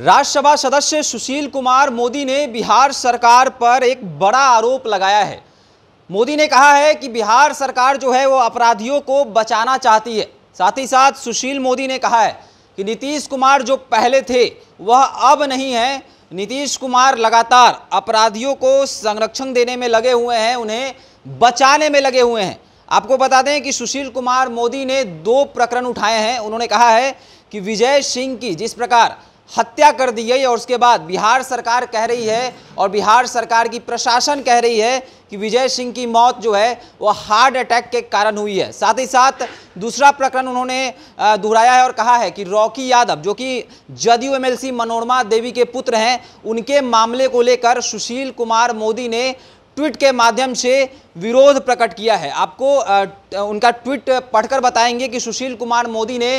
राज्यसभा सदस्य सुशील कुमार मोदी ने बिहार सरकार पर एक बड़ा आरोप लगाया है। मोदी ने कहा है कि बिहार सरकार जो है वो अपराधियों को बचाना चाहती है। साथ ही साथ सुशील मोदी ने कहा है कि नीतीश कुमार जो पहले थे, वह अब नहीं है। नीतीश कुमार लगातार अपराधियों को संरक्षण देने में लगे हुए हैं, उन्हें बचाने में लगे हुए हैं। आपको बता दें कि सुशील कुमार मोदी ने दो प्रकरण उठाए हैं। उन्होंने कहा है कि विजय सिंह की जिस प्रकार हत्या कर दी गई और उसके बाद बिहार सरकार कह रही है और बिहार सरकार की प्रशासन कह रही है कि विजय सिंह की मौत जो है, वो हार्ट अटैक के कारण हुई है। साथ ही साथ दूसरा प्रकरण उन्होंने दोहराया है और कहा है कि रॉकी यादव, जो कि जदयू एमएलसी मनोरमा देवी के पुत्र हैं, उनके मामले को लेकर सुशील कुमार मोदी ने ट्वीट के माध्यम से विरोध प्रकट किया है। आपको उनका ट्वीट पढ़कर बताएँगे कि सुशील कुमार मोदी ने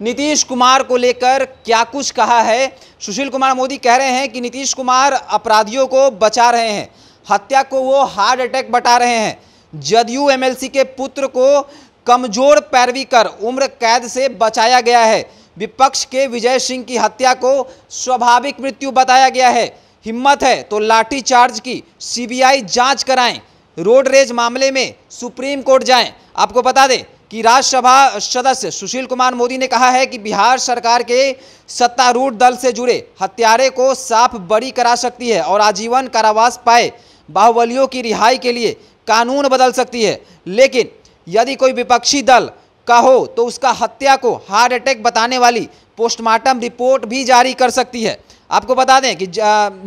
नीतीश कुमार को लेकर क्या कुछ कहा है? सुशील कुमार मोदी कह रहे हैं कि नीतीश कुमार अपराधियों को बचा रहे हैं, हत्या को वो हार्ट अटैक बता रहे हैं। जदयू एमएलसी के पुत्र को कमज़ोर पैरवी कर उम्र कैद से बचाया गया है। विपक्ष के विजय सिंह की हत्या को स्वाभाविक मृत्यु बताया गया है। हिम्मत है तो लाठी चार्ज की सीबीआई जाँच कराएँ। रोड रेज मामले में सुप्रीम कोर्ट जाएँ। आपको बता दें कि राज्यसभा सदस्य सुशील कुमार मोदी ने कहा है कि बिहार सरकार के सत्तारूढ़ दल से जुड़े हत्यारे को साफ़ बड़ी करा सकती है और आजीवन कारावास पाए बाहुबलियों की रिहाई के लिए कानून बदल सकती है। लेकिन यदि कोई विपक्षी दल का हो तो उसका हत्या को हार्ट अटैक बताने वाली पोस्टमार्टम रिपोर्ट भी जारी कर सकती है। आपको बता दें कि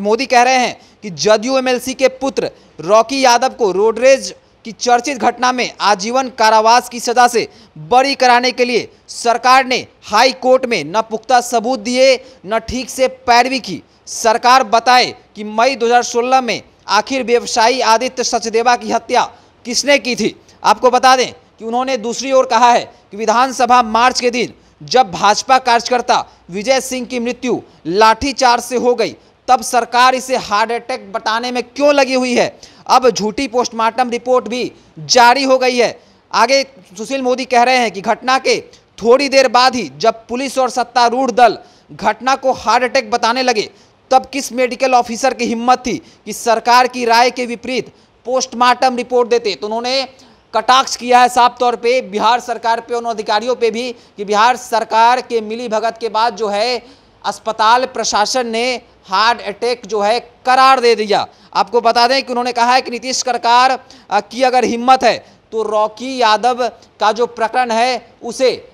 मोदी कह रहे हैं कि जदयू एमएलसी के पुत्र रॉकी यादव को रोडरेज कि चर्चित घटना में आजीवन कारावास की सजा से बरी कराने के लिए सरकार ने हाई कोर्ट में न पुख्ता सबूत दिए, न ठीक से पैरवी की। सरकार बताए कि मई 2016 में आखिर व्यवसायी आदित्य सचदेवा की हत्या किसने की थी? आपको बता दें कि उन्होंने दूसरी ओर कहा है कि विधानसभा मार्च के दिन जब भाजपा कार्यकर्ता विजय सिंह की मृत्यु लाठीचार्ज से हो गई, तब सरकार इसे हार्ट अटैक बताने में क्यों लगी हुई है? अब झूठी पोस्टमार्टम रिपोर्ट भी जारी हो गई है। आगे सुशील मोदी कह रहे हैं कि घटना के थोड़ी देर बाद ही जब पुलिस और सत्तारूढ़ दल घटना को हार्ट अटैक बताने लगे, तब किस मेडिकल ऑफिसर की हिम्मत थी कि सरकार की राय के विपरीत पोस्टमार्टम रिपोर्ट देते? तो उन्होंने कटाक्ष किया है साफ़ तौर पे। बिहार सरकार पे उन अधिकारियों पे भी कि बिहार सरकार के मिली भगत के बाद जो है अस्पताल प्रशासन ने हार्ट अटैक जो है करार दे दिया। आपको बता दें कि उन्होंने कहा है कि नीतीश सरकार की अगर हिम्मत है तो रॉकी यादव का जो प्रकरण है, उसे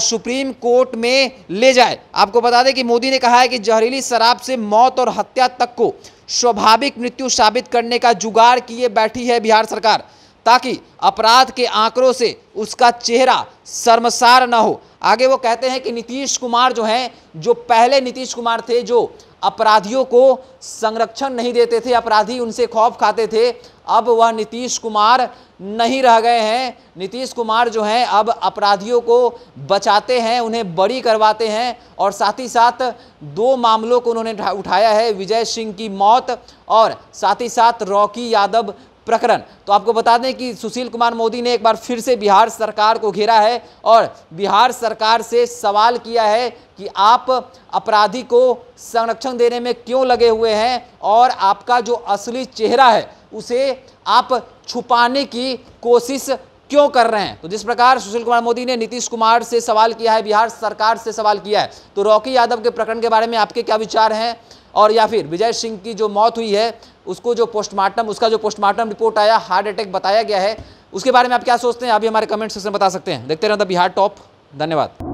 सुप्रीम कोर्ट में ले जाए। आपको बता दें कि मोदी ने कहा है कि जहरीली शराब से मौत और हत्या तक को स्वाभाविक मृत्यु साबित करने का जुगाड़ किए बैठी है बिहार सरकार। ताकि अपराध के आंकड़ों से उसका चेहरा शर्मसार न हो। आगे वो कहते हैं कि नीतीश कुमार जो हैं, जो पहले नीतीश कुमार थे, जो अपराधियों को संरक्षण नहीं देते थे, अपराधी उनसे खौफ खाते थे, अब वह नीतीश कुमार नहीं रह गए हैं। नीतीश कुमार जो हैं, अब अपराधियों को बचाते हैं, उन्हें बड़ी करवाते हैं और साथ ही साथ दो मामलों को उन्होंने उठाया है, विजय सिंह की मौत और साथ ही साथ रॉकी यादव प्रकरण। तो आपको बता दें कि सुशील कुमार मोदी ने एक बार फिर से बिहार सरकार को घेरा है और बिहार सरकार से सवाल किया है कि आप अपराधी को संरक्षण देने में क्यों लगे हुए हैं और आपका जो असली चेहरा है, उसे आप छुपाने की कोशिश क्यों कर रहे हैं? तो जिस प्रकार सुशील कुमार मोदी ने नीतीश कुमार से सवाल किया है, बिहार सरकार से सवाल किया है तो रॉकी यादव के प्रकरण के बारे में आपके क्या विचार हैं? और या फिर विजय सिंह की जो मौत हुई है, उसको जो पोस्टमार्टम उसका जो पोस्टमार्टम रिपोर्ट आया हार्ट अटैक बताया गया है, उसके बारे में आप क्या सोचते हैं अभी हमारे कमेंट सेक्शन में बता सकते हैं। देखते रहते बिहार टॉप धन्यवाद।